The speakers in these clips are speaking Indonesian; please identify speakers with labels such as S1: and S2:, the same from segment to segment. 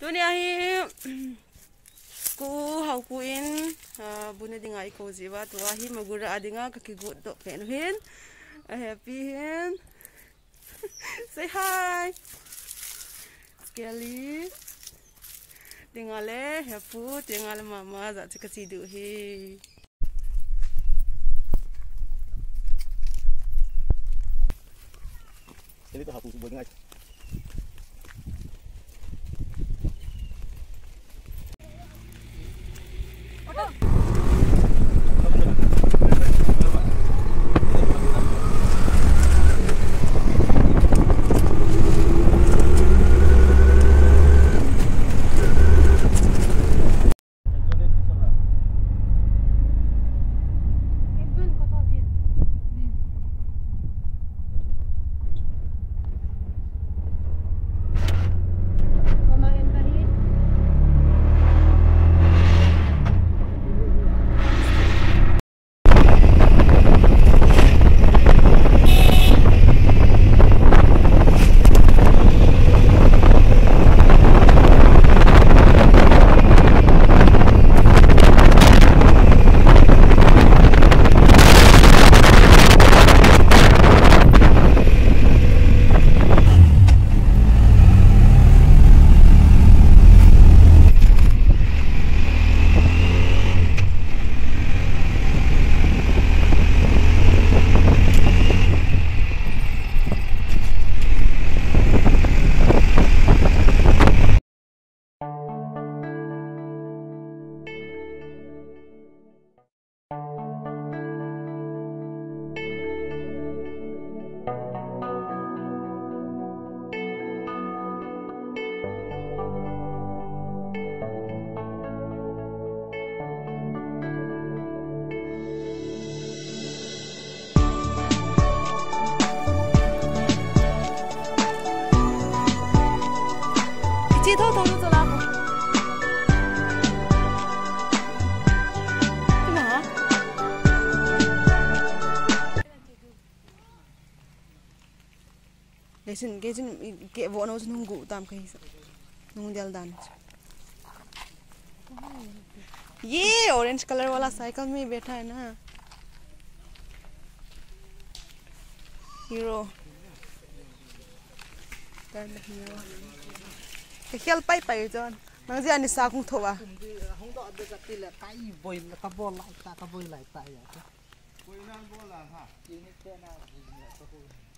S1: dunia hi ku hau ku in bune dinga i ko jiwa. To hi magura adinga ka ki gut do pen hin happy hin. Say hi. Kelly tingale hapu tingale mama za chika chidu hi.
S2: Jadi itu hapus buat ngaji.
S1: Kesin kesin ke wo no tam kai sa. Dal dan. ये orange colour वाला cycle में बैठा है ना हीरो खेल पाई पाई जन
S2: नंजे अनि साकुङ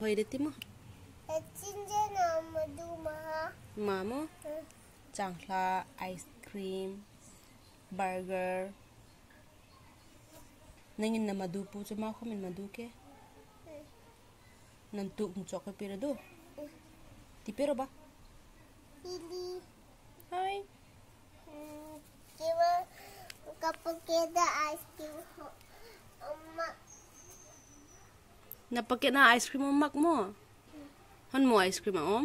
S1: hoy de timo
S3: Cinta nama duma.
S1: mamo changla ice cream burger. Nangin na madu po sa mga kumin madu ke. Nantu kung choke pero do ti pero ba
S3: Pilih.
S1: hi
S3: Cuma kapag kita ice cream.
S1: Napakit na ice cream ang mak mo. Han mo ice cream ang om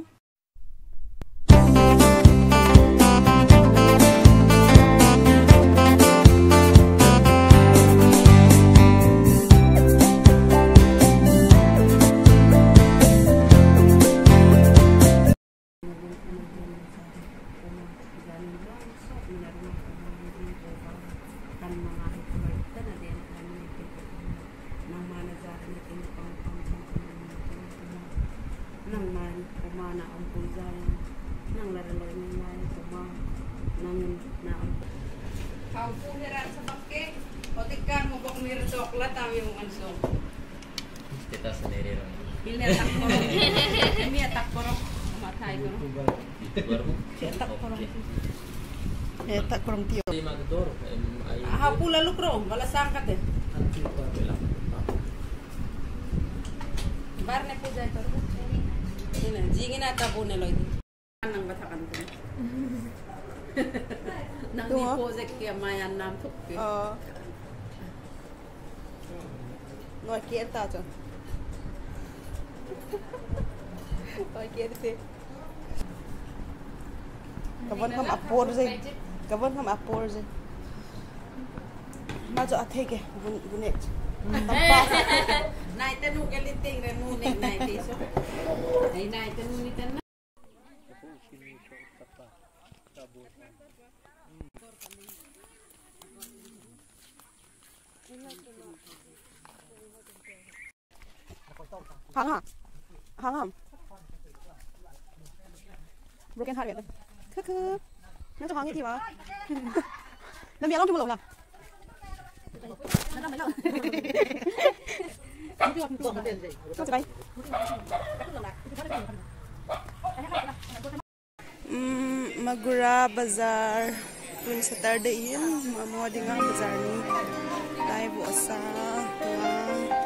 S2: Kau puhira sa o mo ang yung anso
S4: kita sendiri dong
S2: ini atak korok ini atak korok matay ko tak wala sangkat eh bar ne puja ito ini jingin ata po nilo ito nang batakan ko nang Đúng
S5: đi
S2: project kia mai ăn nam thúc kì
S5: ờ. Ngồi kia ta chứ ngồi kia đi cảm ơn không áp apple gì? cảm ơn không áp apple gì? Mà cho thấy cái vun vun hết. Này
S2: tên nu cái linh tinh này nu này này tí số này này tên nu
S5: này tên không hả? không không Broken heart vậy Khứ khứ Nó cho hóng như thế mà? Nó bia lông chung lộn không Nó lông mấy lông Nó chưa bằng tiền gì Nó chưa bay Magura Bazaar Tuwing Saturday yun, mga mga dingang bazaar ni tayo buasa mga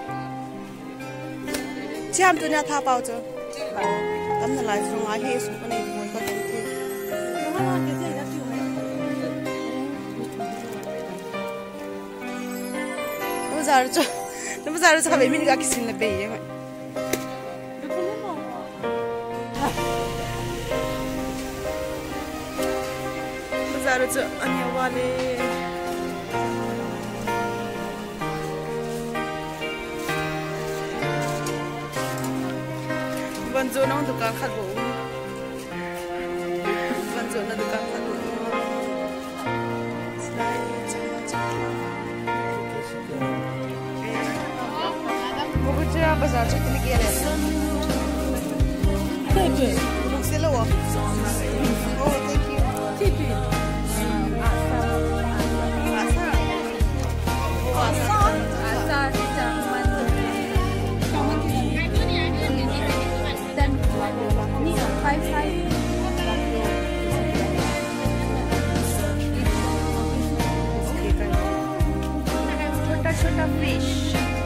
S5: च्याम्चु न थाहा पाउँछ रुवा पनि मन पर्ने बजार बजार मिनिकी सिन्न अनि बजार Banzo nang duka khat bo Banzo na duka khat bo Bukutnya bazar cek ni kira. like a fish.